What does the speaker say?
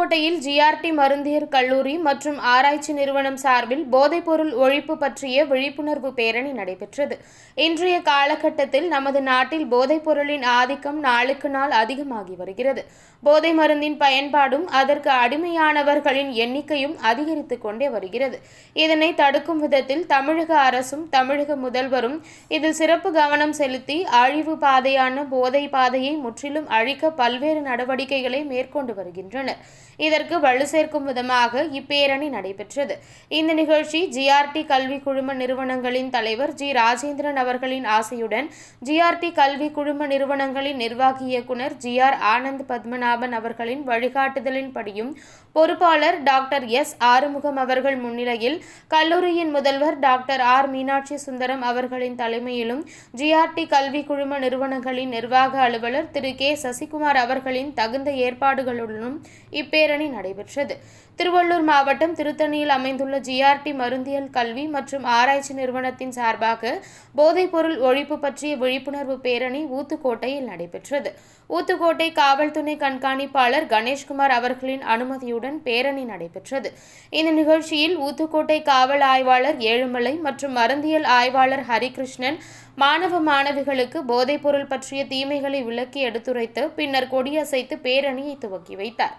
புதுக்கோட்டையில் ஜிஆர்டி மருந்தியர் கல்லூரி மற்றும் ஆராய்ச்சி நிறுவனம் சார்பில் போதைப்பொருள் ஒழிப்பு பற்றிய விழிப்புணர்வு பேரணி நடைபெற்றது. இன்றைய காலகட்டத்தில் நமது நாட்டில் போதைப்பொருளின் ஆதிக்கம் நாளுக்கு நாள் அதிகமாகி வருகிறது. போதை மருந்தின் பயன்பாடும் அதற்கு அடிமையானவர்களின் எண்ணிக்கையும் அதிகரித்து கொண்டே வருகிறது. இதனை தடுக்கும் விதத்தில் தமிழக அரசும் தமிழக முதல்வரும் இதில் சிறப்பு கவனம் செலுத்தி அழிவு பாதையான போதை பாதையை முற்றிலும் அழிக்க பல்வேறு நடவடிக்கைகளை மேற்கொண்டு வருகின்றனர். இதற்கு வலு சேர்க்கும் விதமாக இப்பேரணி நடைபெற்றது. இந்த நிகழ்ச்சி ஜிஆர்டி கல்வி குழும நிறுவனங்களின் தலைவர் ஜி ராஜேந்திரன் அவர்களின் ஆசையுடன் ஜிஆர்டி கல்வி குழும நிறுவனங்களின் நிர்வாகி இயக்குனர் ஜி ஆர் ஆனந்த் பத்மநாபன் அவர்களின் வழிகாட்டுதலின்படியும் பொறுப்பாளர் டாக்டர் எஸ் ஆறுமுகம் அவர்கள் முன்னிலையில் கல்லூரியின் முதல்வர் டாக்டர் ஆர் மீனாட்சி சுந்தரம் அவர்களின் தலைமையிலும் ஜிஆர்டி கல்வி குழும நிறுவனங்களின் நிர்வாக அலுவலர் திரு கே சசிகுமார் அவர்களின் தகுந்த ஏற்பாடுகளுடனும் பேரணி நடைபெற்றது. திருவள்ளூர் மாவட்டம் திருத்தணியில் அமைந்துள்ள ஜிஆர்டி மருந்தியல் கல்வி மற்றும் ஆராய்ச்சி நிறுவனத்தின் சார்பாக போதைப்பொருள் ஒழிப்பு பற்றிய விழிப்புணர்வு பேரணி ஊத்துக்கோட்டையில் நடைபெற்றது. ஊத்துக்கோட்டை காவல்துறை கண்காணிப்பாளர் கணேஷ்குமார் அவர்களின் அனுமதியுடன் பேரணி நடைபெற்றது. இந்த நிகழ்ச்சியில் ஊத்துக்கோட்டை காவல் ஆய்வாளர் ஏழுமலை மற்றும் மருந்தியல் ஆய்வாளர் ஹரிகிருஷ்ணன் மாணவ மாணவிகளுக்கு போதைப்பொருள் பற்றிய தீமைகளை விளக்கி எடுத்துரைத்து பின்னர் கொடியசைத்து பேரணியை துவக்கி வைத்தார்.